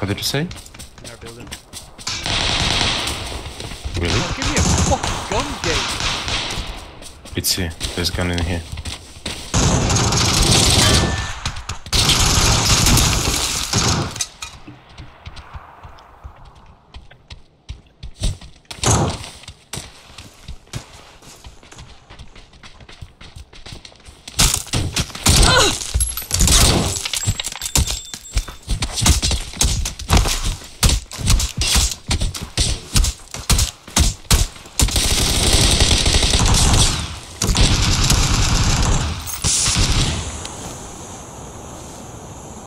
What did you say? in our building. Really? Oh, give me a fucking gun, Jay. It's here. There's a gun in here.